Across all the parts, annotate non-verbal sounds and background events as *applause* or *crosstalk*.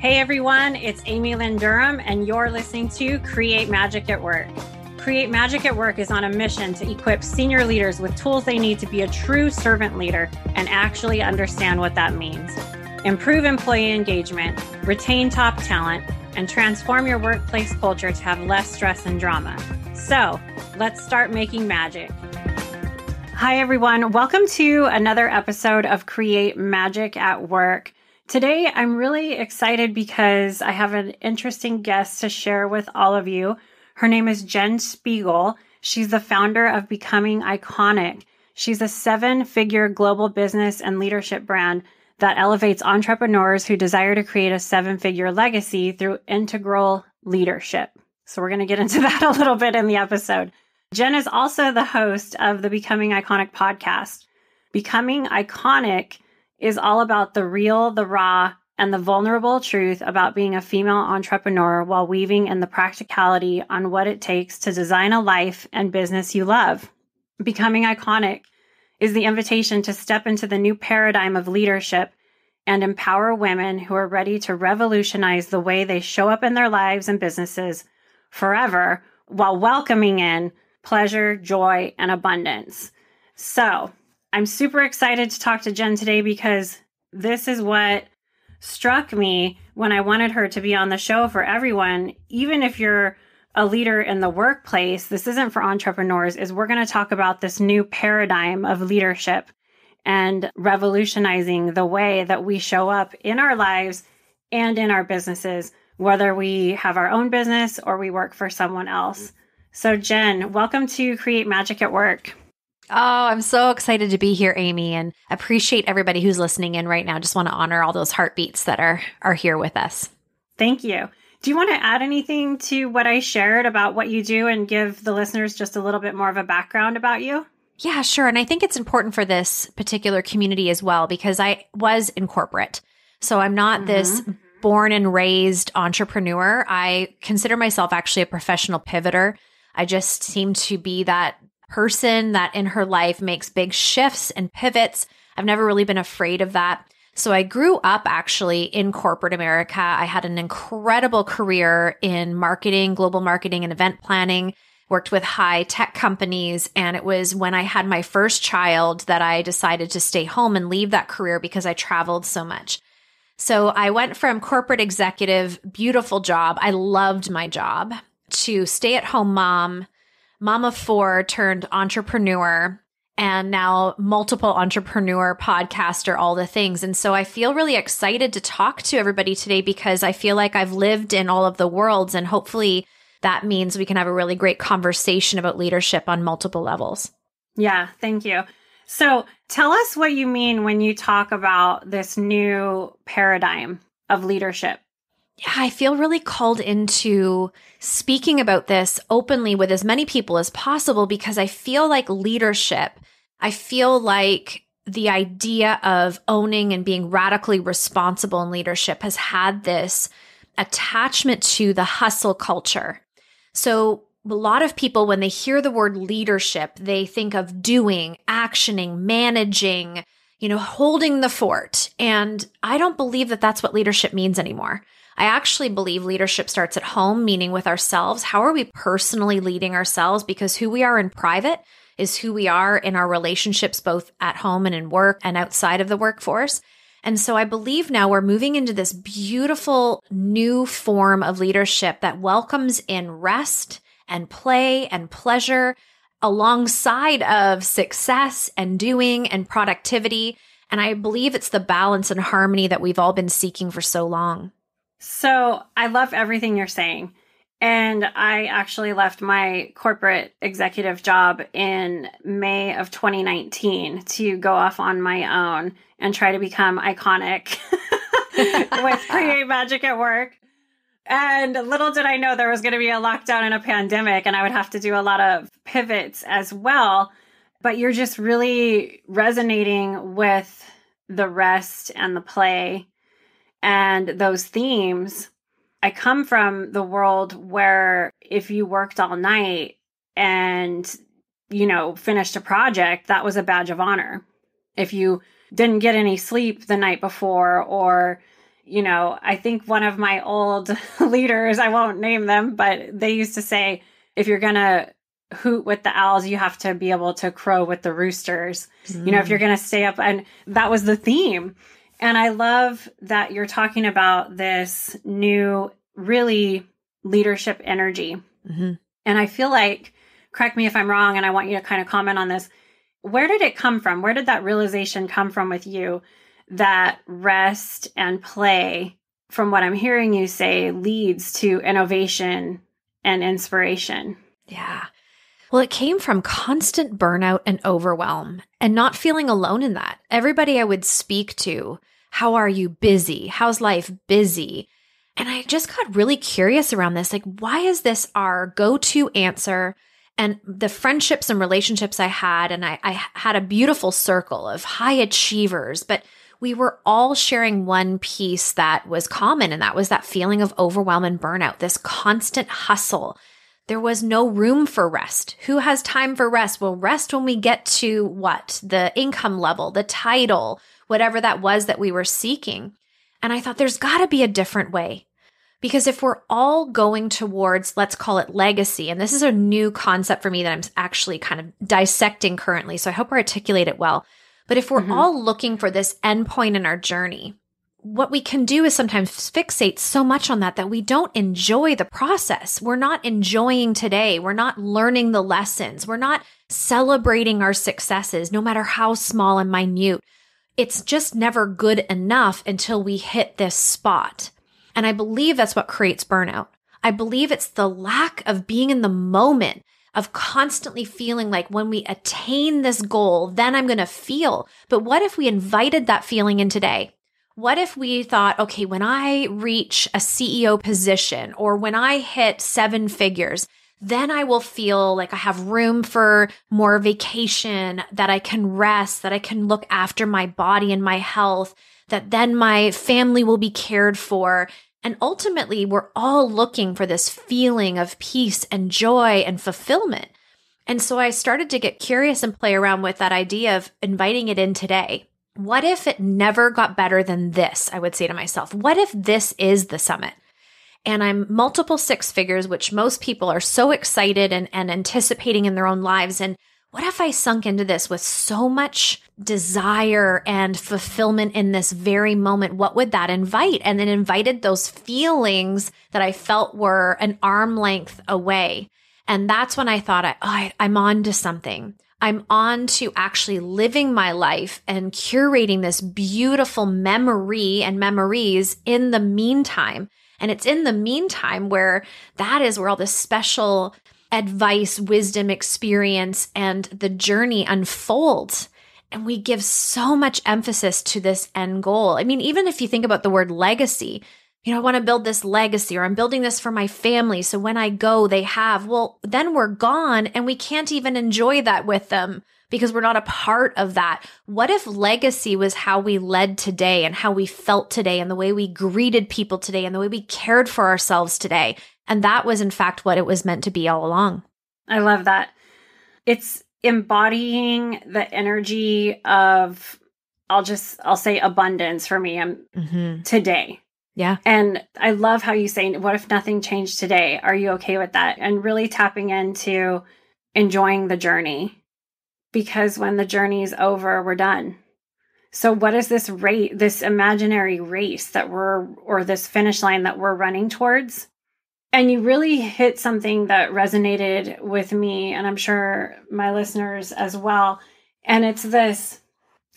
Hey everyone, it's Amy Lynn Durham, and you're listening to Create Magic at Work. Create Magic at Work is on a mission to equip senior leaders with tools they need to be a true servant leader and actually understand what that means. Improve employee engagement, retain top talent, and transform your workplace culture to have less stress and drama. So, let's start making magic. Hi, everyone. Welcome to another episode of Create Magic at Work. Today, I'm really excited because I have an interesting guest to share with all of you. Her name is Jen Szpigiel. She's the founder of Becoming Iconic. She's a seven figure global business and leadership brand that elevates entrepreneurs who desire to create a seven figure legacy through integral leadership. So, we're going to get into *laughs* that a little bit in the episode. Jen is also the host of the Becoming Iconic podcast. Becoming Iconic is all about the real, the raw, and the vulnerable truth about being a female entrepreneur while weaving in the practicality on what it takes to design a life and business you love. Becoming iconic is the invitation to step into the new paradigm of leadership and empower women who are ready to revolutionize the way they show up in their lives and businesses forever while welcoming in pleasure, joy, and abundance. So, I'm super excited to talk to Jen today because this is what struck me when I wanted her to be on the show for everyone, even if you're a leader in the workplace, this isn't for entrepreneurs, is we're going to talk about this new paradigm of leadership and revolutionizing the way that we show up in our lives and in our businesses, whether we have our own business or we work for someone else. So, Jen, welcome to Create Magic at Work. Oh, I'm so excited to be here, Amy, and appreciate everybody who's listening in right now. Just want to honor all those heartbeats that are are here with us. Thank you. Do you want to add anything to what I shared about what you do and give the listeners just a little bit more of a background about you? Yeah, sure. And I think it's important for this particular community as well because I was in corporate. So I'm not mm-hmm. this born and raised entrepreneur. I consider myself actually a professional pivoter. I just seem to be that person that in her life makes big shifts and pivots. I've never really been afraid of that. So I grew up actually in corporate America. I had an incredible career in marketing, global marketing and event planning, worked with high tech companies. And it was when I had my first child that I decided to stay home and leave that career because I traveled so much. So I went from corporate executive, beautiful job. I loved my job to stay at home mom mama four turned entrepreneur and now multiple entrepreneur podcaster all the things. And so i feel really excited to talk to everybody today because i feel like i've lived in all of the worlds and hopefully that means we can have a really great conversation about leadership on multiple levels. Yeah thank you. So tell us what you mean when you talk about this new paradigm of leadership yeah, I feel really called into speaking about this openly with as many people as possible because I feel like leadership, I feel like the idea of owning and being radically responsible in leadership has had this attachment to the hustle culture. So, a lot of people, when they hear the word leadership, they think of doing, actioning, managing, you know, holding the fort. And I don't believe that that's what leadership means anymore. I actually believe leadership starts at home, meaning with ourselves. How are we personally leading ourselves? Because who we are in private is who we are in our relationships, both at home and in work and outside of the workforce. And so I believe now we're moving into this beautiful new form of leadership that welcomes in rest and play and pleasure alongside of success and doing and productivity. And I believe it's the balance and harmony that we've all been seeking for so long. So I love everything you're saying. And I actually left my corporate executive job in May of 2019 to go off on my own and try to become iconic *laughs* with Create Magic at Work. And little did I know there was going to be a lockdown and a pandemic, and I would have to do a lot of pivots as well. But you're just really resonating with the rest and the play and those themes. I come from the world where if you worked all night and, you know, finished a project, that was a badge of honor. If you didn't get any sleep the night before or you know, I think one of my old *laughs* leaders, I won't name them, but they used to say, if you're going to hoot with the owls, you have to be able to crow with the roosters. Mm. You know, if you're going to stay up, and that was the theme. And I love that you're talking about this new, really leadership energy. Mm-hmm. And I feel like, correct me if I'm wrong, and I want you to kind of comment on this. Where did it come from? Where did that realization come from with you that rest and play, from what I'm hearing you say, leads to innovation and inspiration? Yeah. Well, it came from constant burnout and overwhelm and not feeling alone in that. Everybody I would speak to, how are you busy? How's life busy? And I just got really curious around this. Like, why is this our go to answer? And the friendships and relationships I had, and I, I had a beautiful circle of high achievers, but we were all sharing one piece that was common, and that was that feeling of overwhelm and burnout, this constant hustle there was no room for rest. Who has time for rest? Well, rest when we get to what? The income level, the title, whatever that was that we were seeking. And I thought there's got to be a different way. Because if we're all going towards, let's call it legacy, and this is a new concept for me that I'm actually kind of dissecting currently. So I hope I articulate it well. But if we're mm-hmm. all looking for this endpoint in our journey, what we can do is sometimes fixate so much on that that we don't enjoy the process. We're not enjoying today. We're not learning the lessons. We're not celebrating our successes, no matter how small and minute. It's just never good enough until we hit this spot. And I believe that's what creates burnout. I believe it's the lack of being in the moment of constantly feeling like when we attain this goal, then I'm going to feel. But what if we invited that feeling in today? What if we thought, okay, when I reach a CEO position or when I hit seven figures, then I will feel like I have room for more vacation, that I can rest, that I can look after my body and my health, that then my family will be cared for. And ultimately, we're all looking for this feeling of peace and joy and fulfillment. And so I started to get curious and play around with that idea of inviting it in today. What if it never got better than this? I would say to myself, what if this is the summit? And I'm multiple six figures, which most people are so excited and, and anticipating in their own lives. And what if I sunk into this with so much desire and fulfillment in this very moment? What would that invite? And then invited those feelings that I felt were an arm length away. And that's when I thought, I, oh, I, I'm on to something. I'm on to actually living my life and curating this beautiful memory and memories in the meantime. And it's in the meantime where that is where all this special advice, wisdom, experience, and the journey unfolds. And we give so much emphasis to this end goal. I mean, even if you think about the word legacy, you know, I want to build this legacy or I'm building this for my family. So when I go, they have, well, then we're gone and we can't even enjoy that with them because we're not a part of that. What if legacy was how we led today and how we felt today and the way we greeted people today and the way we cared for ourselves today? And that was, in fact, what it was meant to be all along. I love that. It's embodying the energy of, I'll just, I'll say abundance for me I'm, mm-hmm. today yeah. And I love how you say, what if nothing changed today? Are you okay with that? And really tapping into enjoying the journey because when the journey is over, we're done. So what is this rate, this imaginary race that we're, or this finish line that we're running towards? And you really hit something that resonated with me, and I'm sure my listeners as well. And it's this,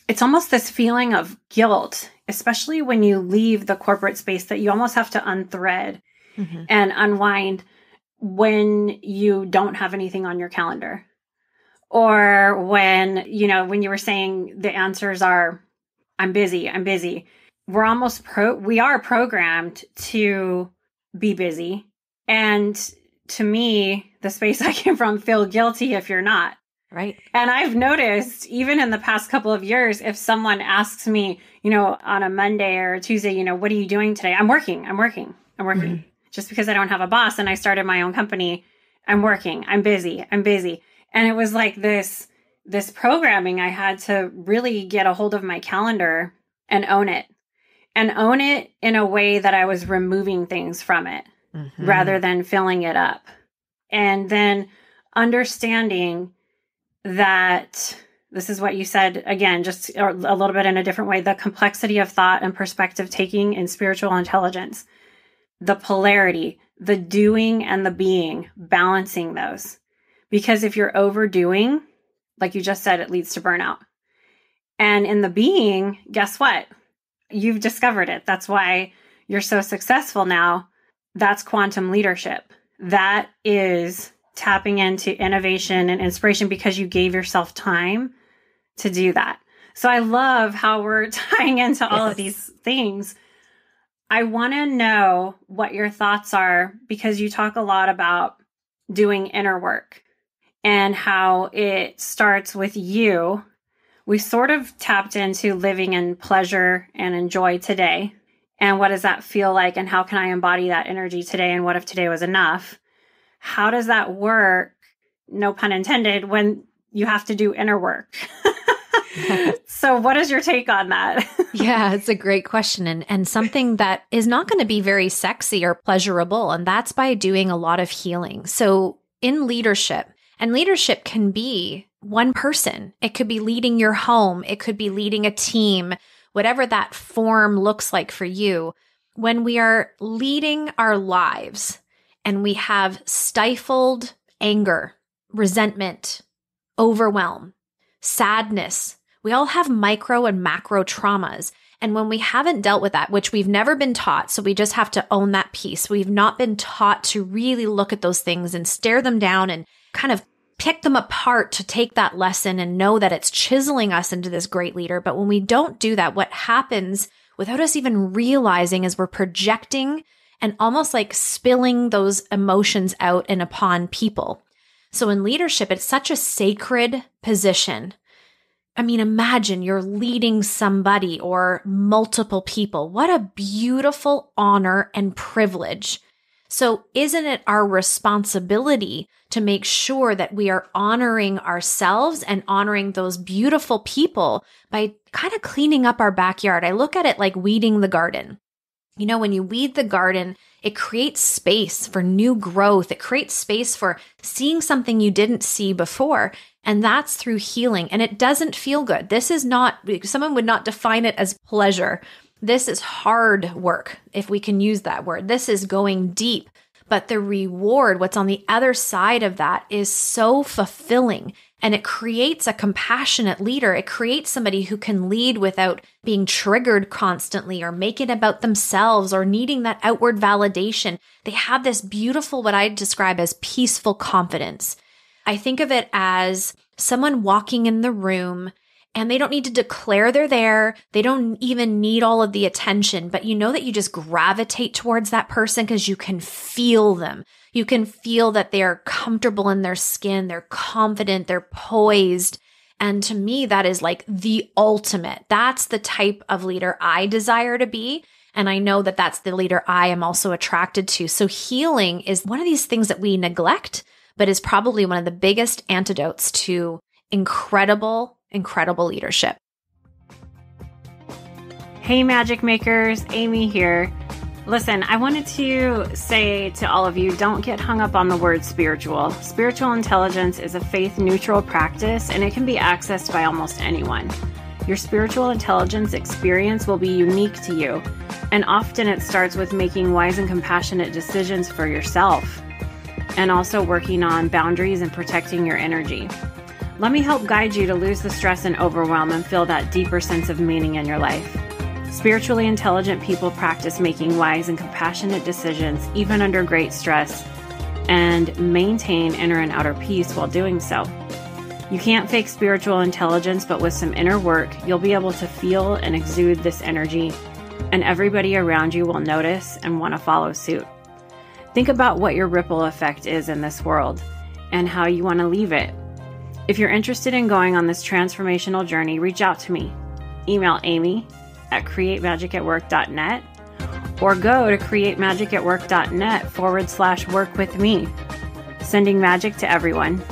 it's almost this feeling of guilt especially when you leave the corporate space that you almost have to unthread mm-hmm. and unwind when you don't have anything on your calendar. Or when you know when you were saying the answers are i'm busy i'm busy. We're almost pro we are programmed to be busy. And to me the space *laughs* i came from feel guilty if you're not Right. And I've noticed even in the past couple of years, if someone asks me, you know, on a Monday or a Tuesday, you know, what are you doing today? I'm working. I'm working. I'm working. Mm-hmm. Just because I don't have a boss and I started my own company, I'm working. I'm busy. I'm busy. And it was like this this programming I had to really get a hold of my calendar and own it and own it in a way that I was removing things from it mm-hmm. rather than filling it up. And then understanding that this is what you said again, just a little bit in a different way the complexity of thought and perspective taking in spiritual intelligence, the polarity, the doing and the being, balancing those. Because if you're overdoing, like you just said, it leads to burnout. And in the being, guess what? You've discovered it. That's why you're so successful now. That's quantum leadership. That is tapping into innovation and inspiration because you gave yourself time to do that. So I love how we're *laughs* tying into all yes. of these things. I want to know what your thoughts are because you talk a lot about doing inner work and how it starts with you. We sort of tapped into living in pleasure and enjoy today. And what does that feel like? And how can I embody that energy today? And what if today was enough? How does that work? No pun intended, when you have to do inner work. *laughs* so what is your take on that? *laughs* yeah, it's a great question and and something that is not going to be very sexy or pleasurable and that's by doing a lot of healing. So in leadership, and leadership can be one person. It could be leading your home, it could be leading a team, whatever that form looks like for you. When we are leading our lives and we have stifled anger, resentment, overwhelm, sadness, we all have micro and macro traumas. And when we haven't dealt with that, which we've never been taught, so we just have to own that piece. We've not been taught to really look at those things and stare them down and kind of pick them apart to take that lesson and know that it's chiseling us into this great leader. But when we don't do that, what happens without us even realizing is we're projecting and almost like spilling those emotions out and upon people. So in leadership, it's such a sacred position I mean, imagine you're leading somebody or multiple people. What a beautiful honor and privilege. So, isn't it our responsibility to make sure that we are honoring ourselves and honoring those beautiful people by kind of cleaning up our backyard? I look at it like weeding the garden. You know, when you weed the garden, it creates space for new growth. It creates space for seeing something you didn't see before. And that's through healing. And it doesn't feel good. This is not, someone would not define it as pleasure. This is hard work, if we can use that word. This is going deep. But the reward, what's on the other side of that, is so fulfilling. And it creates a compassionate leader. It creates somebody who can lead without being triggered constantly or make it about themselves or needing that outward validation. They have this beautiful, what I describe as peaceful confidence. I think of it as someone walking in the room and they don't need to declare they're there. They don't even need all of the attention, but you know that you just gravitate towards that person because you can feel them. You can feel that they are comfortable in their skin. They're confident. They're poised. And to me, that is like the ultimate. That's the type of leader I desire to be. And I know that that's the leader I am also attracted to. So healing is one of these things that we neglect but is probably one of the biggest antidotes to incredible, incredible leadership. Hey, magic makers, Amy here. Listen, I wanted to say to all of you don't get hung up on the word spiritual. Spiritual intelligence is a faith neutral practice and it can be accessed by almost anyone. Your spiritual intelligence experience will be unique to you, and often it starts with making wise and compassionate decisions for yourself and also working on boundaries and protecting your energy. Let me help guide you to lose the stress and overwhelm and feel that deeper sense of meaning in your life. Spiritually intelligent people practice making wise and compassionate decisions even under great stress and maintain inner and outer peace while doing so. You can't fake spiritual intelligence, but with some inner work, you'll be able to feel and exude this energy, and everybody around you will notice and want to follow suit. Think about what your ripple effect is in this world and how you want to leave it. If you're interested in going on this transformational journey, reach out to me. Email amy at createmagicatwork.net or go to createmagicatwork.net forward slash work with me. Sending magic to everyone.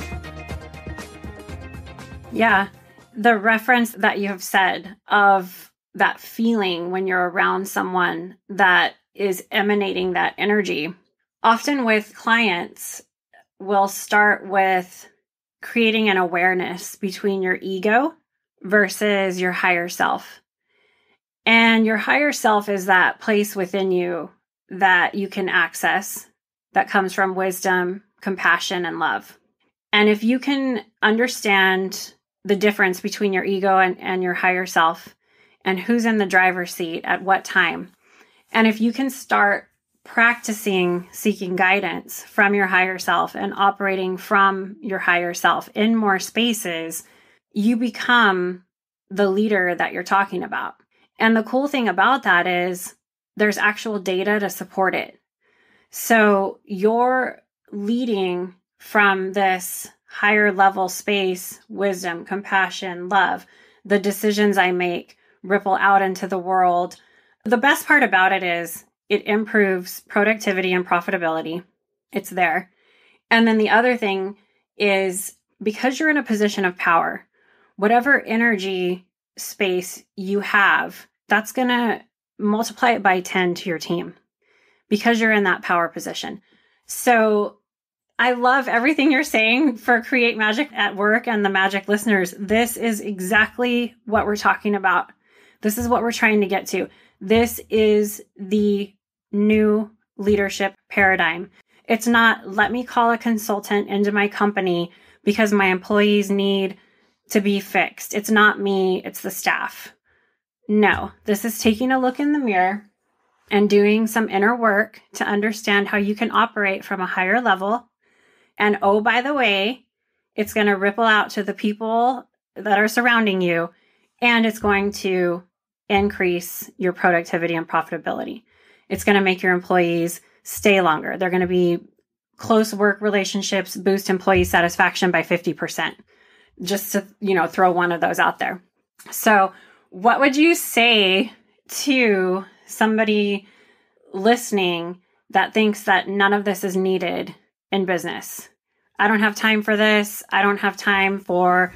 Yeah, the reference that you have said of that feeling when you're around someone that is emanating that energy. Often with clients, we'll start with creating an awareness between your ego versus your higher self. And your higher self is that place within you that you can access that comes from wisdom, compassion, and love. And if you can understand the difference between your ego and, and your higher self and who's in the driver's seat at what time, and if you can start practicing seeking guidance from your higher self and operating from your higher self in more spaces, you become the leader that you're talking about. And the cool thing about that is there's actual data to support it. So you're leading from this higher level space, wisdom, compassion, love. The decisions I make ripple out into the world. The best part about it is it improves productivity and profitability. It's there. And then the other thing is because you're in a position of power, whatever energy space you have, that's going to multiply it by 10 to your team because you're in that power position. So I love everything you're saying for Create Magic at Work and the Magic listeners. This is exactly what we're talking about. This is what we're trying to get to. This is the new leadership paradigm. It's not let me call a consultant into my company because my employees need to be fixed. It's not me, it's the staff. No, this is taking a look in the mirror and doing some inner work to understand how you can operate from a higher level. And oh, by the way, it's going to ripple out to the people that are surrounding you and it's going to increase your productivity and profitability. It's going to make your employees stay longer. They're going to be close work relationships, boost employee satisfaction by 50%. Just to, you know, throw one of those out there. So, what would you say to somebody listening that thinks that none of this is needed in business? I don't have time for this. I don't have time for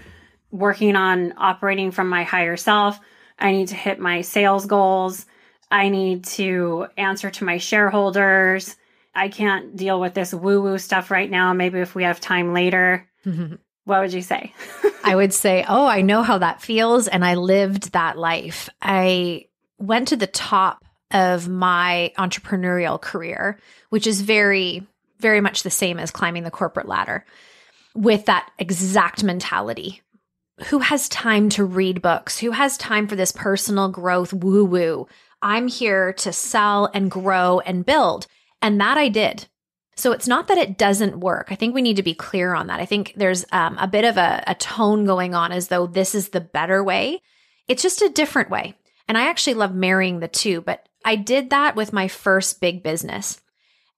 working on operating from my higher self. I need to hit my sales goals. I need to answer to my shareholders. I can't deal with this woo woo stuff right now. Maybe if we have time later. Mm-hmm. What would you say? *laughs* I would say, Oh, I know how that feels. And I lived that life. I went to the top of my entrepreneurial career, which is very, very much the same as climbing the corporate ladder with that exact mentality. Who has time to read books? Who has time for this personal growth woo woo? I'm here to sell and grow and build. And that I did. So it's not that it doesn't work. I think we need to be clear on that. I think there's um, a bit of a, a tone going on as though this is the better way. It's just a different way. And I actually love marrying the two, but I did that with my first big business.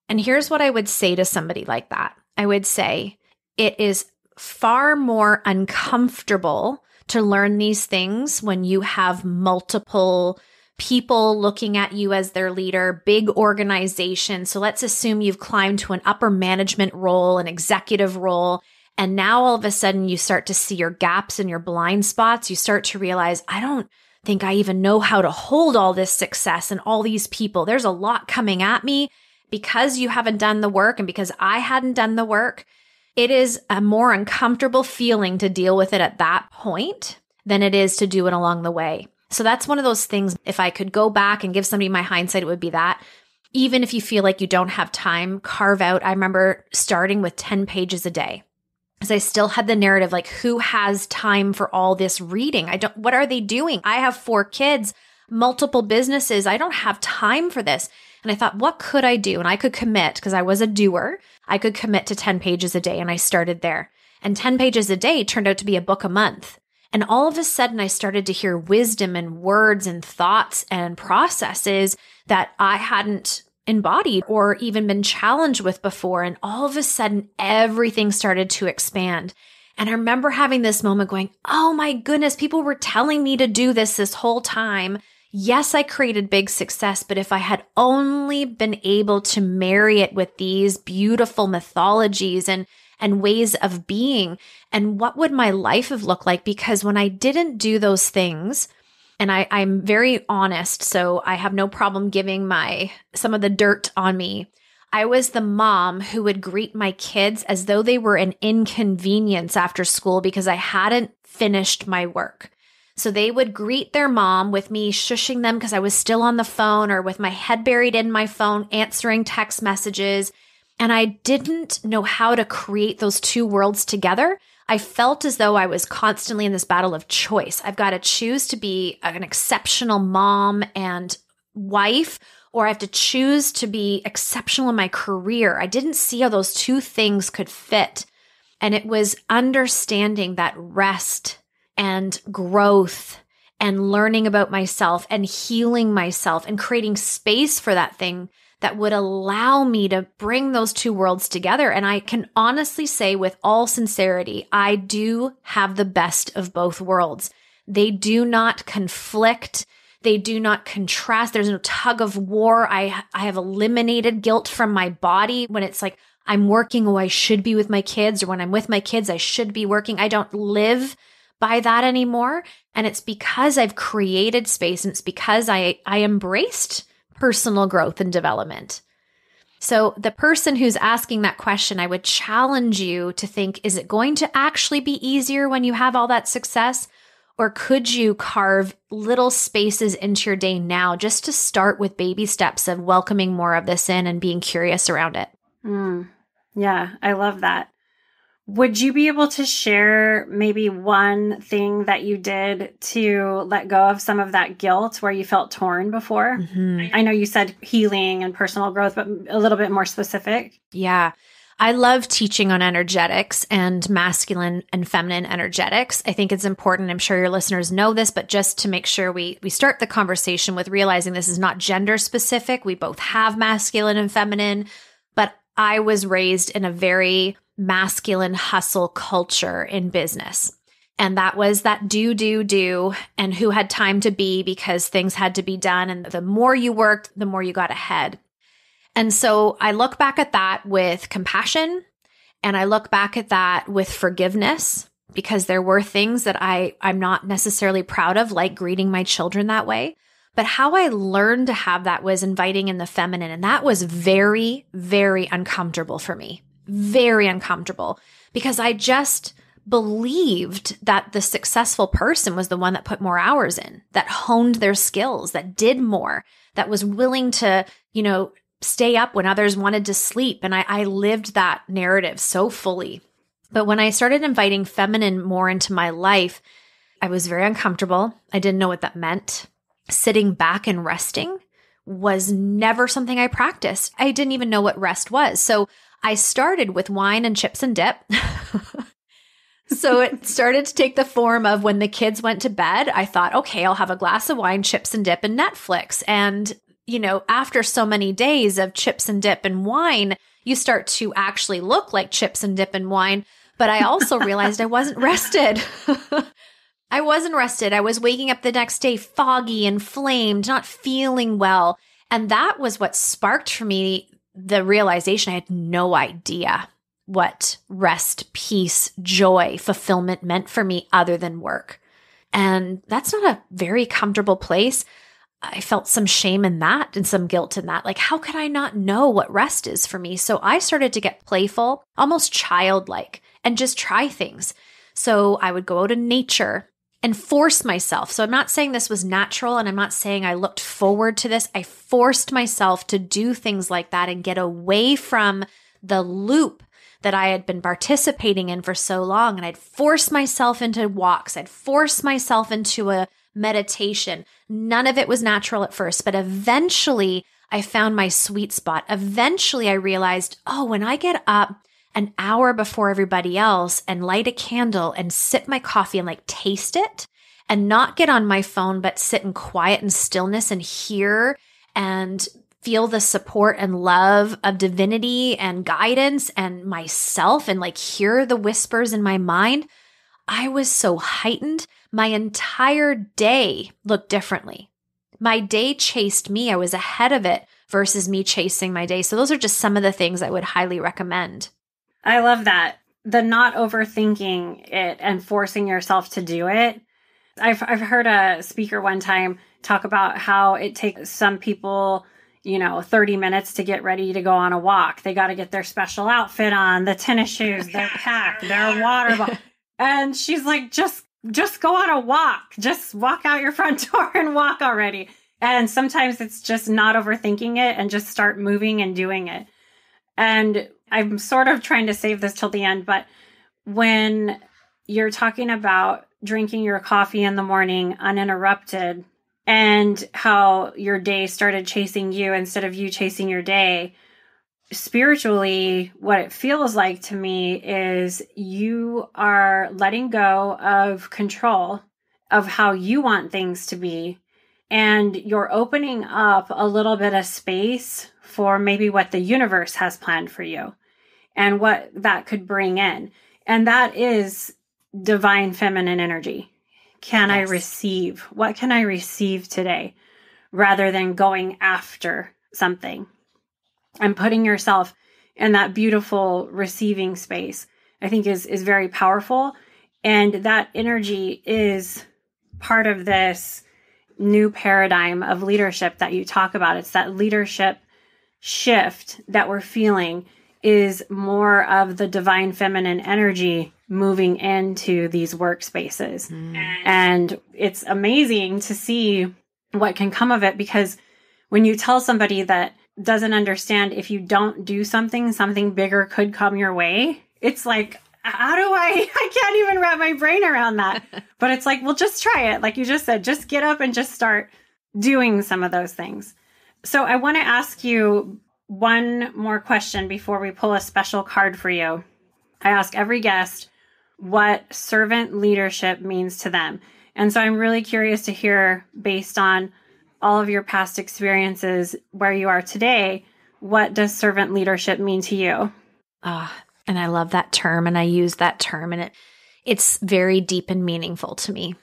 And here's what I would say to somebody like that I would say, it is far more uncomfortable to learn these things when you have multiple people looking at you as their leader, big organization. So let's assume you've climbed to an upper management role, an executive role. And now all of a sudden you start to see your gaps and your blind spots. You start to realize, I don't think I even know how to hold all this success and all these people. There's a lot coming at me because you haven't done the work and because I hadn't done the work. It is a more uncomfortable feeling to deal with it at that point than it is to do it along the way. So that's one of those things. If I could go back and give somebody my hindsight, it would be that. Even if you feel like you don't have time, carve out. I remember starting with 10 pages a day because I still had the narrative like, who has time for all this reading? I don't, what are they doing? I have four kids, multiple businesses. I don't have time for this. And I thought, what could I do? And I could commit because I was a doer. I could commit to 10 pages a day. And I started there. And 10 pages a day turned out to be a book a month. And all of a sudden, I started to hear wisdom and words and thoughts and processes that I hadn't embodied or even been challenged with before. And all of a sudden, everything started to expand. And I remember having this moment going, Oh my goodness, people were telling me to do this this whole time. Yes, I created big success, but if I had only been able to marry it with these beautiful mythologies and and ways of being. And what would my life have looked like? Because when I didn't do those things, And I, I'm very honest, so I have no problem giving my some of the dirt on me. I was the mom who would greet my kids as though they were an inconvenience after school because I hadn't finished my work. So they would greet their mom with me shushing them because I was still on the phone or with my head buried in my phone, answering text messages. And I didn't know how to create those two worlds together. I felt as though I was constantly in this battle of choice. I've got to choose to be an exceptional mom and wife, or I have to choose to be exceptional in my career. I didn't see how those two things could fit. And it was understanding that rest and growth and learning about myself and healing myself and creating space for that thing that would allow me to bring those two worlds together. And I can honestly say with all sincerity, I do have the best of both worlds. They do not conflict. They do not contrast. There's no tug of war. I, I have eliminated guilt from my body when it's like, I'm working, oh, I should be with my kids, or when I'm with my kids, I should be working. I don't live by that anymore. And it's because I've created space and it's because I, I embraced personal growth and development. So, the person who's asking that question, I would challenge you to think is it going to actually be easier when you have all that success? Or could you carve little spaces into your day now just to start with baby steps of welcoming more of this in and being curious around it? Mm, yeah, I love that. Would you be able to share maybe one thing that you did to let go of some of that guilt where you felt torn before? Mm-hmm. I know you said healing and personal growth, but a little bit more specific. Yeah. I love teaching on energetics and masculine and feminine energetics. I think it's important. I'm sure your listeners know this, but just to make sure we we start the conversation with realizing this is not gender specific. We both have masculine and feminine, but I was raised in a very masculine hustle culture in business. And that was that do, do, do, and who had time to be because things had to be done. And the more you worked, the more you got ahead. And so I look back at that with compassion and I look back at that with forgiveness because there were things that I, I'm not necessarily proud of, like greeting my children that way. But how I learned to have that was inviting in the feminine. And that was very, very uncomfortable for me very uncomfortable because I just believed that the successful person was the one that put more hours in, that honed their skills, that did more, that was willing to, you know, stay up when others wanted to sleep. And I, I lived that narrative so fully. But when I started inviting feminine more into my life, I was very uncomfortable. I didn't know what that meant. Sitting back and resting was never something I practiced. I didn't even know what rest was. So I started with wine and chips and dip. *laughs* so it started to take the form of when the kids went to bed, I thought, okay, I'll have a glass of wine, chips and dip, and Netflix. And, you know, after so many days of chips and dip and wine, you start to actually look like chips and dip and wine. But I also *laughs* realized I wasn't rested. *laughs* I wasn't rested. I was waking up the next day foggy, and inflamed, not feeling well. And that was what sparked for me the realization I had no idea what rest, peace, joy, fulfillment meant for me other than work. And that's not a very comfortable place. I felt some shame in that and some guilt in that. Like, how could I not know what rest is for me? So I started to get playful, almost childlike, and just try things. So I would go out in nature and force myself. So I'm not saying this was natural and I'm not saying I looked forward to this. I forced myself to do things like that and get away from the loop that I had been participating in for so long. And I'd force myself into walks, I'd force myself into a meditation. None of it was natural at first, but eventually I found my sweet spot. Eventually I realized, oh, when I get up an hour before everybody else and light a candle and sip my coffee and like taste it and not get on my phone, but sit in quiet and stillness and hear and feel the support and love of divinity and guidance and myself and like hear the whispers in my mind. I was so heightened. My entire day looked differently. My day chased me. I was ahead of it versus me chasing my day. So those are just some of the things I would highly recommend. I love that. The not overthinking it and forcing yourself to do it. I've, I've heard a speaker one time talk about how it takes some people you know 30 minutes to get ready to go on a walk they got to get their special outfit on the tennis shoes their *laughs* pack their water bottle *laughs* and she's like just just go on a walk just walk out your front *laughs* door and walk already and sometimes it's just not overthinking it and just start moving and doing it and i'm sort of trying to save this till the end but when you're talking about drinking your coffee in the morning uninterrupted and how your day started chasing you instead of you chasing your day. Spiritually, what it feels like to me is you are letting go of control of how you want things to be. And you're opening up a little bit of space for maybe what the universe has planned for you and what that could bring in. And that is divine feminine energy can yes. I receive? What can I receive today? Rather than going after something and putting yourself in that beautiful receiving space, I think is, is very powerful. And that energy is part of this new paradigm of leadership that you talk about. It's that leadership shift that we're feeling is more of the divine feminine energy moving into these workspaces. Mm. And it's amazing to see what can come of it because when you tell somebody that doesn't understand if you don't do something, something bigger could come your way, it's like, how do I? *laughs* I can't even wrap my brain around that. *laughs* but it's like, well, just try it. Like you just said, just get up and just start doing some of those things. So I want to ask you one more question before we pull a special card for you. I ask every guest what servant leadership means to them. And so I'm really curious to hear, based on all of your past experiences where you are today, what does servant leadership mean to you? Ah, uh, and I love that term and I use that term and it it's very deep and meaningful to me.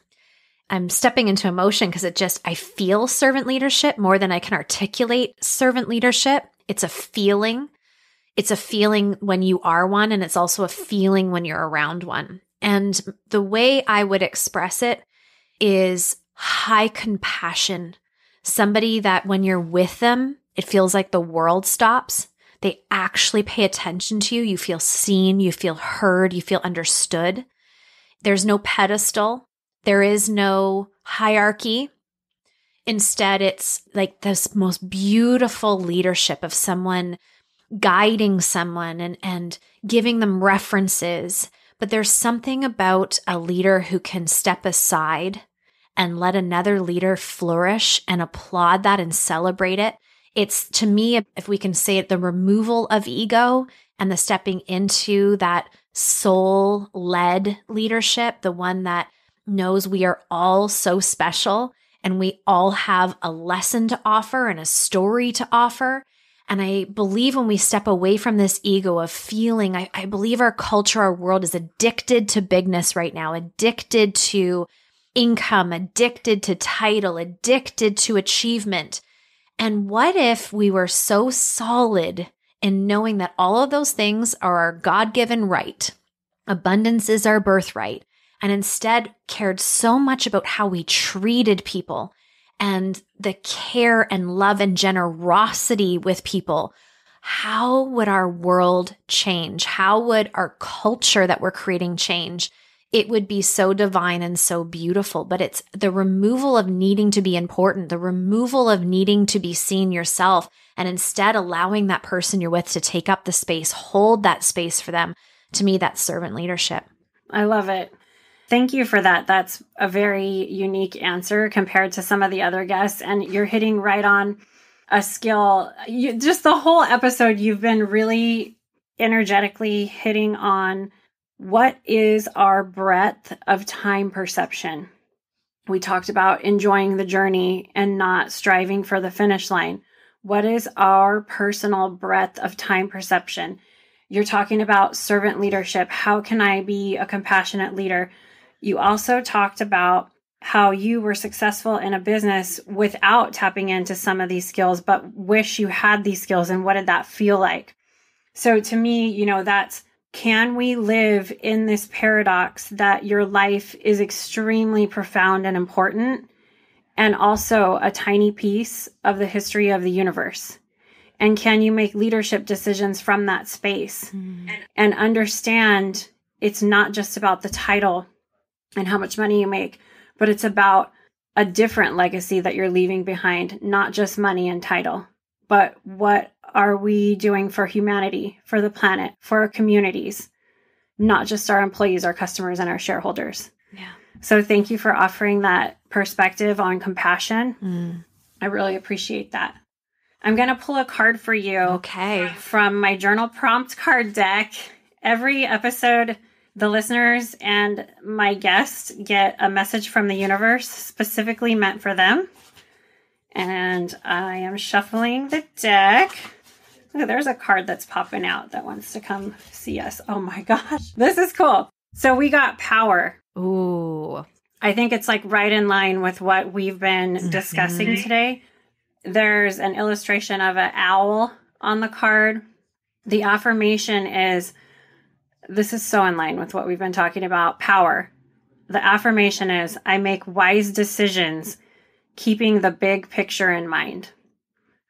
I'm stepping into emotion because it just I feel servant leadership more than I can articulate servant leadership. It's a feeling. It's a feeling when you are one, and it's also a feeling when you're around one. And the way I would express it is high compassion. Somebody that when you're with them, it feels like the world stops. They actually pay attention to you. You feel seen, you feel heard, you feel understood. There's no pedestal, there is no hierarchy. Instead, it's like this most beautiful leadership of someone guiding someone and, and giving them references. But there's something about a leader who can step aside and let another leader flourish and applaud that and celebrate it. It's to me, if we can say it, the removal of ego and the stepping into that soul led leadership, the one that knows we are all so special and we all have a lesson to offer and a story to offer. And I believe when we step away from this ego of feeling, I, I, believe our culture, our world is addicted to bigness right now, addicted to income, addicted to title, addicted to achievement. And what if we were so solid in knowing that all of those things are our God given right? Abundance is our birthright and instead cared so much about how we treated people and the care and love and generosity with people, how would our world change? How would our culture that we're creating change? It would be so divine and so beautiful, but it's the removal of needing to be important, the removal of needing to be seen yourself, and instead allowing that person you're with to take up the space, hold that space for them. To me, that's servant leadership. I love it. Thank you for that. That's a very unique answer compared to some of the other guests. And you're hitting right on a skill. You, just the whole episode, you've been really energetically hitting on what is our breadth of time perception. We talked about enjoying the journey and not striving for the finish line. What is our personal breadth of time perception? You're talking about servant leadership. How can I be a compassionate leader? You also talked about how you were successful in a business without tapping into some of these skills, but wish you had these skills and what did that feel like? So to me, you know, that's can we live in this paradox that your life is extremely profound and important and also a tiny piece of the history of the universe? And can you make leadership decisions from that space mm. and understand it's not just about the title and how much money you make, but it's about a different legacy that you're leaving behind, not just money and title, but what are we doing for humanity, for the planet, for our communities, not just our employees, our customers, and our shareholders. Yeah. So thank you for offering that perspective on compassion. Mm. I really appreciate that. I'm going to pull a card for you. Okay. From my journal prompt card deck. Every episode, the listeners and my guests get a message from the universe specifically meant for them. And I am shuffling the deck. Look, there's a card that's popping out that wants to come see us. Oh my *laughs* gosh, this is cool. So we got power. Ooh. I think it's like right in line with what we've been mm-hmm. discussing today. There's an illustration of an owl on the card. The affirmation is this is so in line with what we've been talking about power. The affirmation is I make wise decisions, keeping the big picture in mind.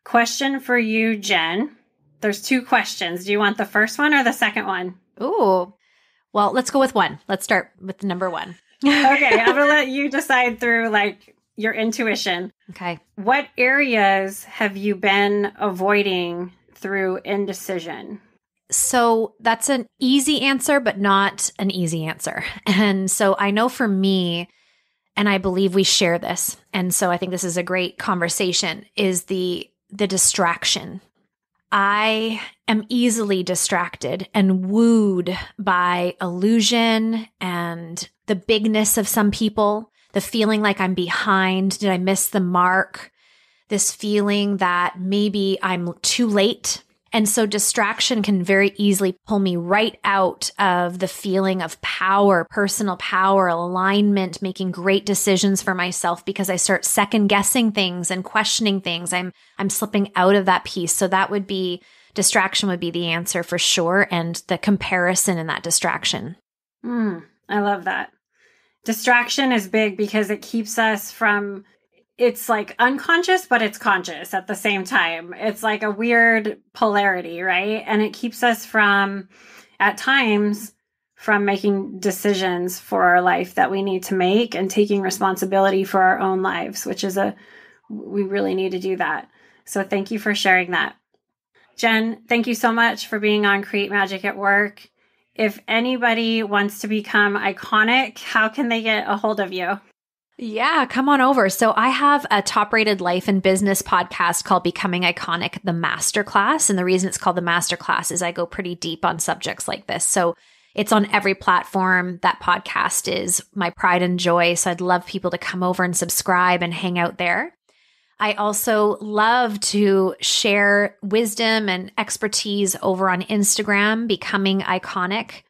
Question for you, Jen. There's two questions. Do you want the first one or the second one? Ooh. Well, let's go with one. Let's start with number one. okay, *laughs* I'm gonna let you decide through like your intuition. Okay. What areas have you been avoiding through indecision? So that's an easy answer, but not an easy answer. *laughs* And so I know for me, and I believe we share this, and so I think this is a great conversation, is the the distraction. I am easily distracted and wooed by illusion and the bigness of some people, the feeling like I'm behind. Did I miss the mark? This feeling that maybe I'm too late and so distraction can very easily pull me right out of the feeling of power, personal power, alignment, making great decisions for myself because I start second guessing things and questioning things. I'm, I'm slipping out of that piece. So that would be distraction would be the answer for sure. And the comparison in that distraction. Mm, I love that. Distraction is big because it keeps us from it's like unconscious, but it's conscious at the same time. It's like a weird polarity, right? And it keeps us from, at times, from making decisions for our life that we need to make and taking responsibility for our own lives, which is a, we really need to do that. So thank you for sharing that. Jen, thank you so much for being on Create Magic at Work. If anybody wants to become iconic, how can they get a hold of you? Yeah, come on over. So I have a top rated life and business podcast called Becoming Iconic, the Masterclass. And the reason it's called the Masterclass is I go pretty deep on subjects like this. So it's on every platform. That podcast is my pride and joy. So I'd love people to come over and subscribe and hang out there. I also love to share wisdom and expertise over on Instagram, Becoming Iconic.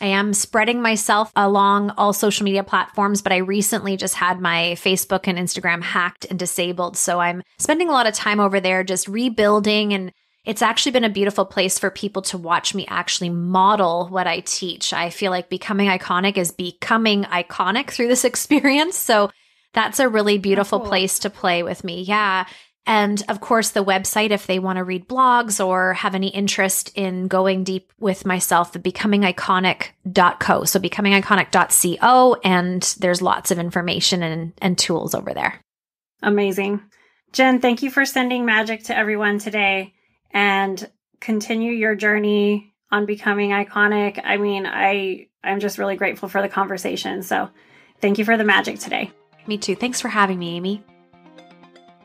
I am spreading myself along all social media platforms, but I recently just had my Facebook and Instagram hacked and disabled. So I'm spending a lot of time over there just rebuilding. And it's actually been a beautiful place for people to watch me actually model what I teach. I feel like becoming iconic is becoming iconic through this *laughs* experience. So that's a really beautiful cool. place to play with me. Yeah. And of course, the website, if they want to read blogs or have any interest in going deep with myself, the becomingiconic.co. So becomingiconic.co. And there's lots of information and, and tools over there. Amazing. Jen, thank you for sending magic to everyone today and continue your journey on becoming iconic. I mean, I, I'm just really grateful for the conversation. So thank you for the magic today. Me too. Thanks for having me, Amy.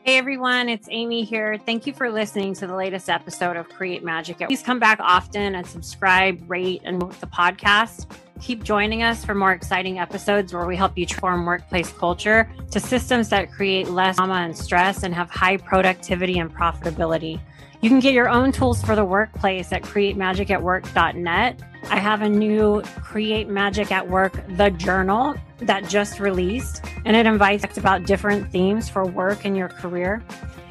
Hey everyone, it's Amy here. Thank you for listening to the latest episode of Create Magic. Please come back often and subscribe, rate, and the podcast. Keep joining us for more exciting episodes where we help you transform workplace culture to systems that create less drama and stress and have high productivity and profitability. You can get your own tools for the workplace at createmagicatwork.net. I have a new Create Magic at Work, the journal that just released, and it invites about different themes for work and your career.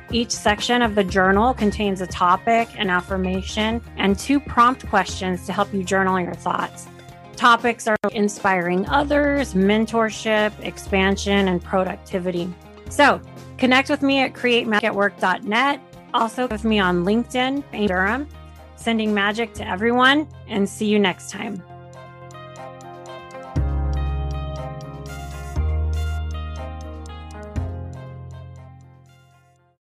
Each section of the journal contains a topic, an affirmation, and two prompt questions to help you journal your thoughts. Topics are inspiring others, mentorship, expansion, and productivity. So, connect with me at createmagicatwork.net. Also, with me on LinkedIn, Durham, sending magic to everyone, and see you next time.